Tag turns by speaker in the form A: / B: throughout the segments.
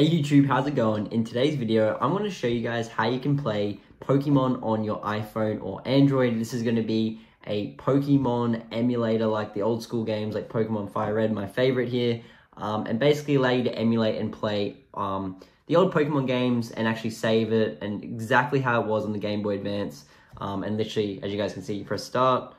A: Hey YouTube, how's it going? In today's video, I'm going to show you guys how you can play Pokemon on your iPhone or Android. This is going to be a Pokemon emulator like the old school games like Pokemon Fire Red, my favorite here, um, and basically allow you to emulate and play um, the old Pokemon games and actually save it and exactly how it was on the Game Boy Advance. Um, and literally, as you guys can see, you press start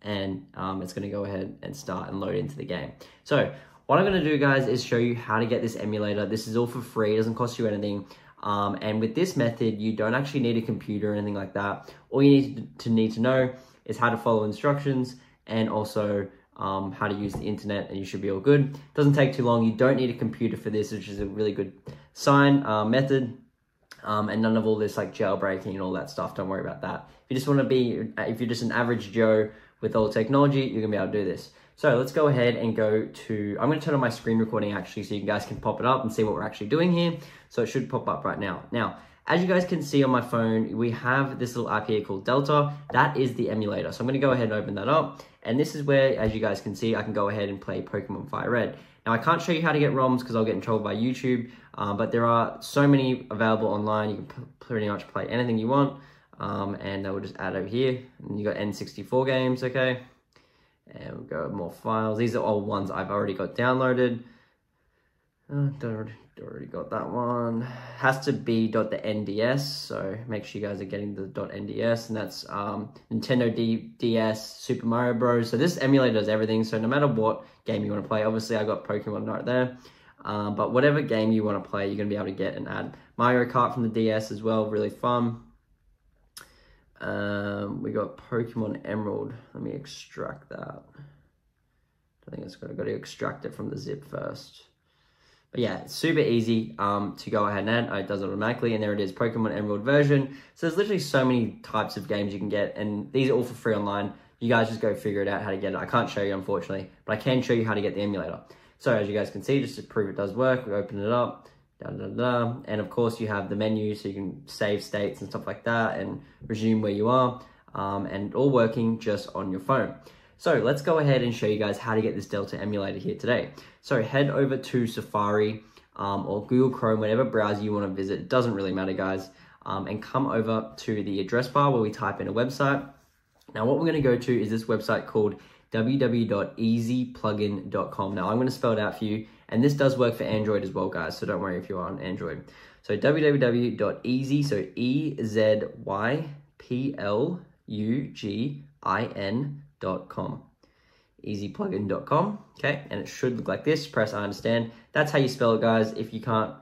A: and um, it's going to go ahead and start and load into the game. So what I'm going to do, guys, is show you how to get this emulator. This is all for free. It doesn't cost you anything. Um, and with this method, you don't actually need a computer or anything like that. All you need to need to know is how to follow instructions and also um, how to use the internet and you should be all good. It doesn't take too long. You don't need a computer for this, which is a really good sign uh, method. Um, and none of all this like jailbreaking and all that stuff. Don't worry about that. If you just want to be, if you're just an average Joe with all technology, you're gonna be able to do this. So let's go ahead and go to, I'm gonna turn on my screen recording actually so you guys can pop it up and see what we're actually doing here. So it should pop up right now. Now, as you guys can see on my phone, we have this little app here called Delta. That is the emulator. So I'm gonna go ahead and open that up. And this is where, as you guys can see, I can go ahead and play Pokemon Fire Red. Now I can't show you how to get ROMs because I'll get in trouble by YouTube, um, but there are so many available online. You can pretty much play anything you want. Um, and I will just add over here. And you got N64 games, okay? And we'll go more files. These are all ones I've already got downloaded. Uh, already got that one. Has to be NDS, so make sure you guys are getting the .NDS, and that's um, Nintendo D DS, Super Mario Bros. So this emulator does everything. So no matter what game you want to play, obviously I got Pokemon right there. Um, but whatever game you want to play, you're gonna be able to get and add Mario Kart from the DS as well. Really fun. Um, we got Pokemon Emerald. Let me extract that. I think it's got, got to extract it from the zip first. But yeah, it's super easy um, to go ahead and add. It does it automatically, and there it is, Pokemon Emerald version. So there's literally so many types of games you can get, and these are all for free online. You guys just go figure it out how to get it. I can't show you, unfortunately, but I can show you how to get the emulator. So as you guys can see, just to prove it does work, we open it up. Da, da, da. And of course you have the menu so you can save states and stuff like that and resume where you are um, and all working just on your phone. So let's go ahead and show you guys how to get this Delta emulator here today. So head over to Safari um, or Google Chrome, whatever browser you want to visit, it doesn't really matter guys, um, and come over to the address bar where we type in a website. Now what we're going to go to is this website called www.ezyplugin.com. Now I'm going to spell it out for you and this does work for Android as well, guys. So don't worry if you are on Android. So www.easy, so E-Z-Y-P-L-U-G-I-N.com. Ezyplugin.com, okay? And it should look like this. Press I understand. That's how you spell it, guys. If you can't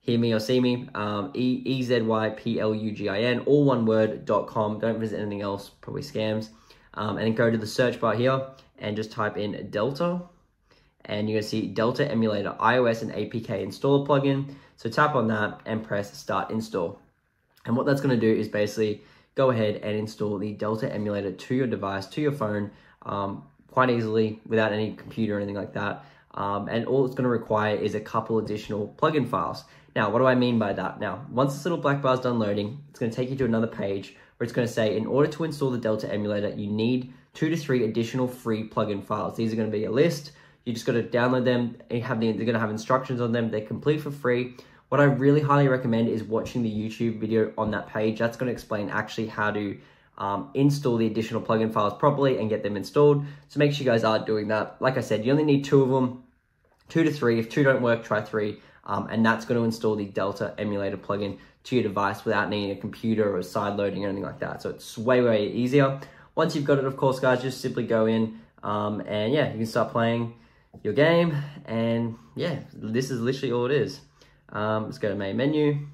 A: hear me or see me, um, E-Z-Y-P-L-U-G-I-N, all one word, dot com. Don't visit anything else, probably scams. Um, and then go to the search bar here and just type in Delta and you're gonna see Delta Emulator iOS and APK installer plugin. So tap on that and press start install. And what that's gonna do is basically go ahead and install the Delta emulator to your device, to your phone, um, quite easily without any computer or anything like that. Um, and all it's gonna require is a couple additional plugin files. Now, what do I mean by that? Now, once this little black bar is done loading, it's gonna take you to another page where it's gonna say, in order to install the Delta emulator, you need two to three additional free plugin files. These are gonna be a list you just got to download them. And have the, they're going to have instructions on them. They're complete for free. What I really highly recommend is watching the YouTube video on that page. That's going to explain actually how to um, install the additional plugin files properly and get them installed. So make sure you guys are doing that. Like I said, you only need two of them, two to three. If two don't work, try three. Um, and that's going to install the Delta emulator plugin to your device without needing a computer or side loading or anything like that. So it's way, way easier. Once you've got it, of course, guys, just simply go in um, and yeah, you can start playing your game. And yeah, this is literally all it is. Um, let's go to main menu.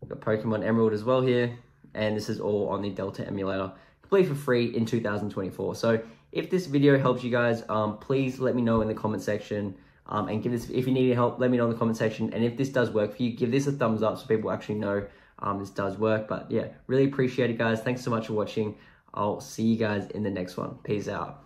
A: We've got Pokemon Emerald as well here. And this is all on the Delta emulator, completely for free in 2024. So if this video helps you guys, um, please let me know in the comment section. Um, and give this, if you need any help, let me know in the comment section. And if this does work for you, give this a thumbs up so people actually know um, this does work. But yeah, really appreciate it, guys. Thanks so much for watching. I'll see you guys in the next one. Peace out.